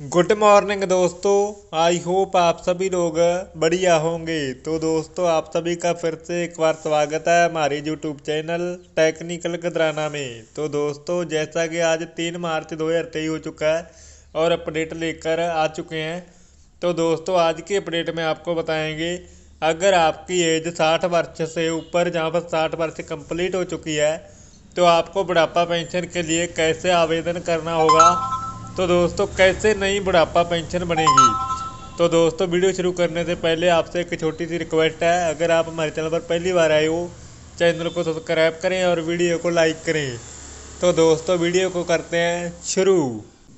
Good morning दोस्तों। I hope आप सभी लोग बढ़िया होंगे। तो दोस्तों, आप सभी का फिर से एक बार स्वागत है हमारे यूट्यूब चैनल टेक्निकल कदराना में। तो दोस्तों, जैसा कि आज तीन मार्च दो हज़ार तेईस हो चुका है और अपडेट लेकर आ चुके हैं। तो दोस्तों, आज की अपडेट में आपको बताएँगे, अगर आपकी एज साठ वर्ष से ऊपर, जहाँ पर साठ वर्ष कंप्लीट हो चुकी है तो आपको बुढ़ापा पेंशन के लिए कैसे आवेदन करना होगा? तो दोस्तों, कैसे नई बुढ़ापा पेंशन बनेगी? तो दोस्तों, वीडियो शुरू करने से पहले आपसे एक छोटी सी रिक्वेस्ट है। अगर आप हमारे चैनल पर पहली बार आए हो, चैनल को सब्सक्राइब करें और वीडियो को लाइक करें। तो दोस्तों, वीडियो को करते हैं शुरू।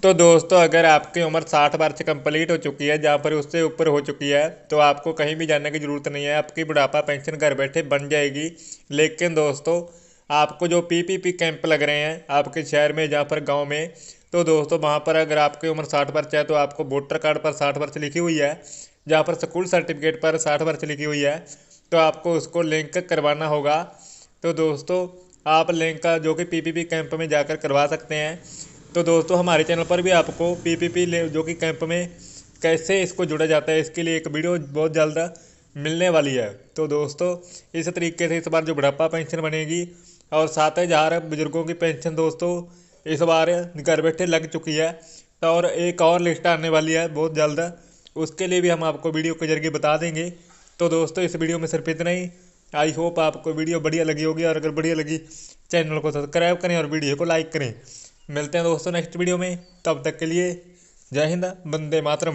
तो दोस्तों, अगर आपकी उम्र साठ वर्ष कंप्लीट हो चुकी है, जहाँ पर उससे ऊपर हो चुकी है तो आपको कहीं भी जाने की ज़रूरत नहीं है। आपकी बुढ़ापा पेंशन घर बैठे बन जाएगी। लेकिन दोस्तों, आपको जो पीपीपी कैंप लग रहे हैं, आपके शहर में, जहाँ पर गाँव में तो दोस्तों, वहाँ पर अगर आपकी उम्र साठ वर्ष है तो आपको वोटर कार्ड पर साठ वर्ष लिखी हुई है, जहाँ पर स्कूल सर्टिफिकेट पर साठ वर्ष लिखी हुई है तो आपको उसको लिंक करवाना होगा। तो दोस्तों, आप लिंक का जो कि पीपीपी कैंप में जाकर करवा सकते हैं। तो दोस्तों, हमारे चैनल पर भी आपको पीपीपी जो कि कैंप में कैसे इसको जुड़ा जाता है, इसके लिए एक वीडियो बहुत जल्द मिलने वाली है। तो दोस्तों, इस तरीके से इस बार जो बुढ़ापा पेंशन बनेगी, और सात हज़ार बुज़ुर्गों की पेंशन दोस्तों इस बार घर बैठे लग चुकी है। तो और एक और लिस्ट आने वाली है बहुत जल्द। उसके लिए भी हम आपको वीडियो के ज़रिए बता देंगे। तो दोस्तों, इस वीडियो में सिर्फ़ इतना ही। आई होप आपको वीडियो बढ़िया लगी होगी और अगर बढ़िया लगी, चैनल को सब्सक्राइब करें और वीडियो को लाइक करें। मिलते हैं दोस्तों नेक्स्ट वीडियो में। तब तक के लिए जय हिंद बंदे मातरम।